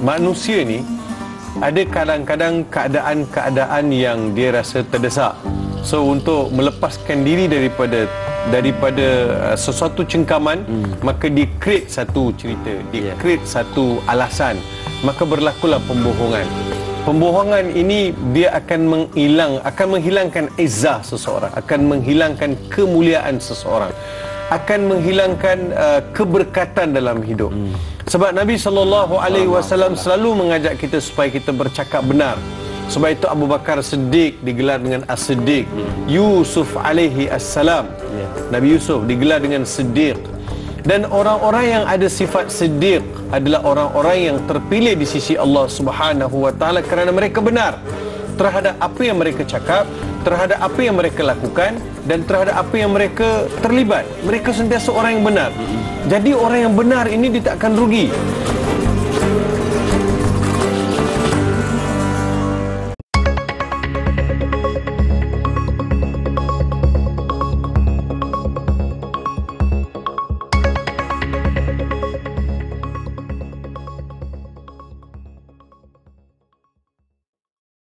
manusia ni ada kadang-kadang keadaan-keadaan yang dia rasa terdesak. So untuk melepaskan diri daripada daripada uh, sesuatu cengkaman hmm. maka dia create satu cerita, dia yeah. create satu alasan. Maka berlakulah pembohongan. Pembohongan ini dia akan menghilang akan menghilangkan izzah seseorang, akan menghilangkan kemuliaan seseorang, akan menghilangkan uh, keberkatan dalam hidup. Hmm. Sebab Nabi sallallahu alaihi wasallam selalu mengajak kita supaya kita bercakap benar. Sebab itu Abu Bakar Siddiq digelar dengan As-Siddiq. Yusuf alaihi assalam. Yeah. Nabi Yusuf digelar dengan Siddiq. Dan orang-orang yang ada sifat Siddiq adalah orang-orang yang terpilih di sisi Allah Subhanahu wa taala kerana mereka benar terhadap apa yang mereka cakap, terhadap apa yang mereka lakukan dan terhadap apa yang mereka terlibat. Mereka sentiasa orang yang benar. Jadi orang yang benar ini dia tak akan rugi.